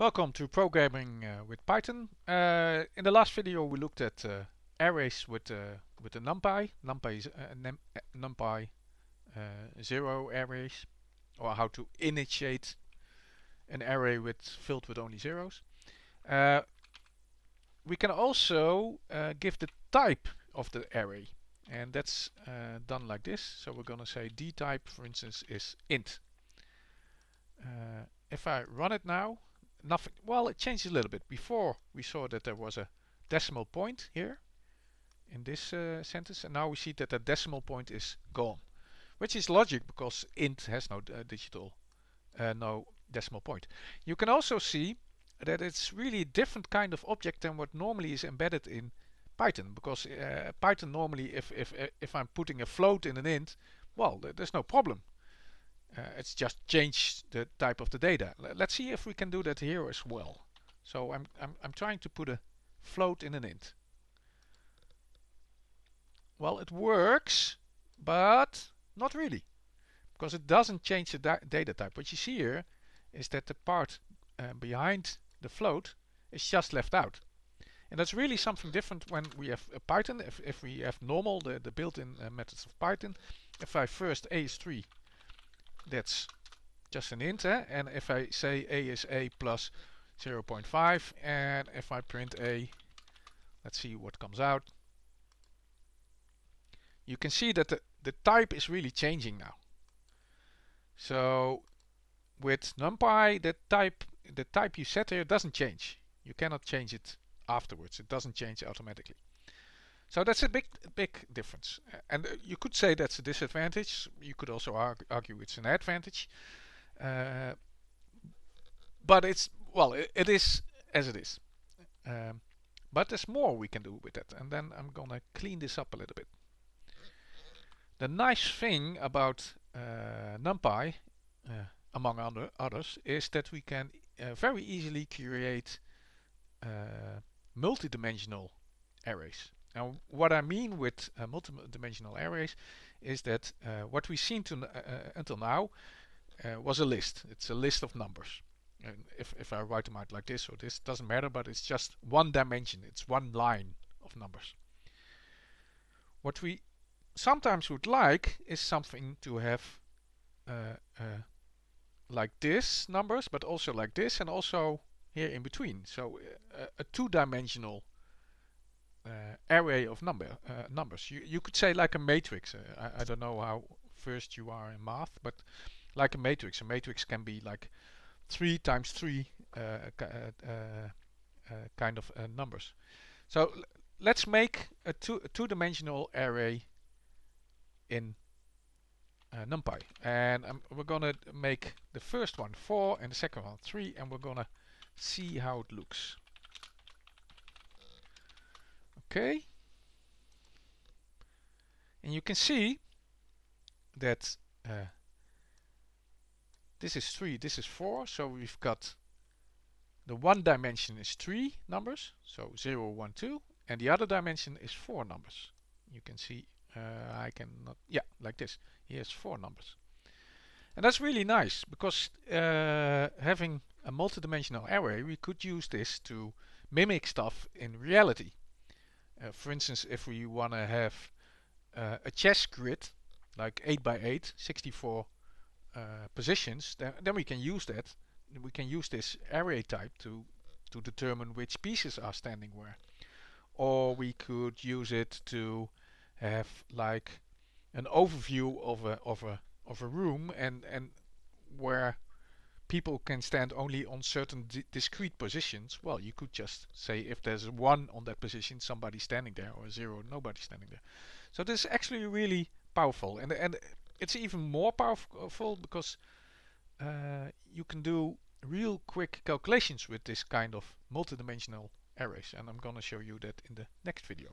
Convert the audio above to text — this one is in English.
Welcome to programming uh, with Python. Uh, in the last video we looked at uh, arrays with uh, with the NumPy, NumPy, is, uh, uh, NumPy zero arrays, or how to initiate an array with filled with only zeros. We can also give the type of the array, and that's done like this. So we're going to say d type, for instance, is int. if I run it now, nothing. Well it changes a little bit. Before we saw that there was a decimal point here in this uh, sentence and now we see that the decimal point is gone which is logic because int has no uh, digital uh, no decimal point. You can also see that it's really a different kind of object than what normally is embedded in Python because uh, Python normally if, if if I'm putting a float in an int well there's no problem. uh, it's just changed the type of the data. L let's see if we can do that here as well. So I'm, I'm, I'm trying to put a float in an int. Well, it works, but not really. Because it doesn't change the data type. What you see here is that the part uh, behind the float is just left out. And that's really something different when we have Python. If, if we have normal, the, the built-in uh, methods of Python, if I first a is 3 that's just an int eh? and if I say a is a plus 0.5 and if I print a let's see what comes out. You can see that the, the type is really changing now. So with numpy the type the type you set here doesn't change. You cannot change it afterwards. It doesn't change automatically so that's a big, big difference. And uh, you could say that's a disadvantage. You could also argue, argue it's an advantage. Uh, but it's, well, it, it is as it is. Um, but there's more we can do with that. And then I'm going to clean this up a little bit. The nice thing about uh, NumPy, uh, among other others, is that we can uh, very easily create uh, multi-dimensional arrays. Now, what I mean with uh, multi-dimensional arrays is that uh, what we've seen to, uh, uh until now uh, was a list. It's a list of numbers. And if, if I write them out like this or this, doesn't matter, but it's just one dimension. It's one line of numbers. What we sometimes would like is something to have uh, like this numbers, but also like this, and also here in between. So a two-dimensional array of number uh, numbers. You you could say like a matrix. Uh, I, I don't know how first you are in math, but like a matrix. A matrix can be like three times three kind of numbers. So let's make a two two-dimensional array in uh, NumPy and um, we're gonna make the first one 4 and the second one 3 and we're gonna see how it looks Okay. And you can see that uh, this is 3, this is 4, so we've got the one dimension is 3 numbers, so 0, 1, 2, and the other dimension is 4 numbers. You can see, uh, I cannot, yeah, like this. Here's 4 numbers. And that's really nice, because uh, having a multidimensional array, we could use this to mimic stuff in reality. Uh, for instance, if we want to have uh, a chess grid, like 8 by 8, 64 uh, positions, then, then we can use that. We can use this array type to to determine which pieces are standing where. Or we could use it to have like an overview of a of a of a room and and where people can stand only on certain discrete positions, well, you could just say if there's one on that position, somebody standing there, or zero, nobody standing there. So this is actually really powerful, and and it's even more powerful because uh, you can do real quick calculations with this kind of multidimensional arrays, and I'm gonna show you that in the next video.